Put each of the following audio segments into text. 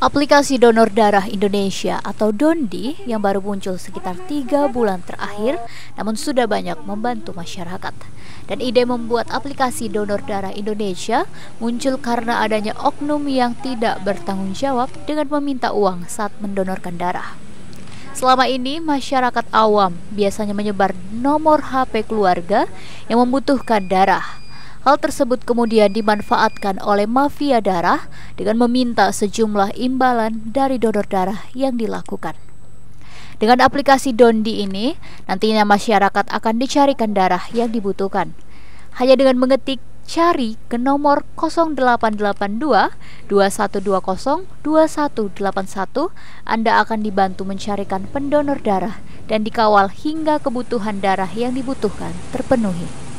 Aplikasi donor darah Indonesia atau Dondi yang baru muncul sekitar tiga bulan terakhir namun sudah banyak membantu masyarakat. Dan ide membuat aplikasi donor darah Indonesia muncul karena adanya oknum yang tidak bertanggung jawab dengan meminta uang saat mendonorkan darah. Selama ini masyarakat awam biasanya menyebar nomor HP keluarga yang membutuhkan darah Hal tersebut kemudian dimanfaatkan oleh mafia darah dengan meminta sejumlah imbalan dari donor darah yang dilakukan. Dengan aplikasi Dondi ini, nantinya masyarakat akan dicarikan darah yang dibutuhkan. Hanya dengan mengetik cari ke nomor 0882 2120 2181 Anda akan dibantu mencarikan pendonor darah dan dikawal hingga kebutuhan darah yang dibutuhkan terpenuhi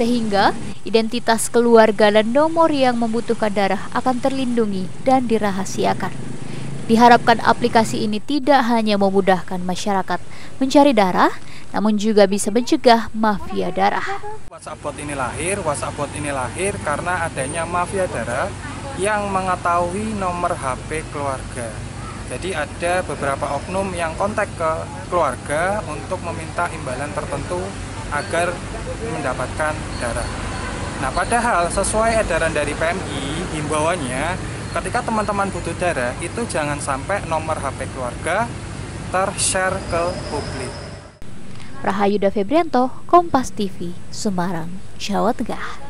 sehingga identitas keluarga dan nomor yang membutuhkan darah akan terlindungi dan dirahasiakan. Diharapkan aplikasi ini tidak hanya memudahkan masyarakat mencari darah, namun juga bisa mencegah mafia darah. WhatsApp bot ini lahir, WhatsApp bot ini lahir karena adanya mafia darah yang mengetahui nomor HP keluarga. Jadi ada beberapa oknum yang kontak ke keluarga untuk meminta imbalan tertentu agar mendapatkan darah. Nah, padahal sesuai edaran dari PMI, himbauannya ketika teman-teman butuh darah itu jangan sampai nomor HP keluarga tershare ke publik. Rahayuda Febrianto, Kompas TV, Semarang, Jawa Tengah.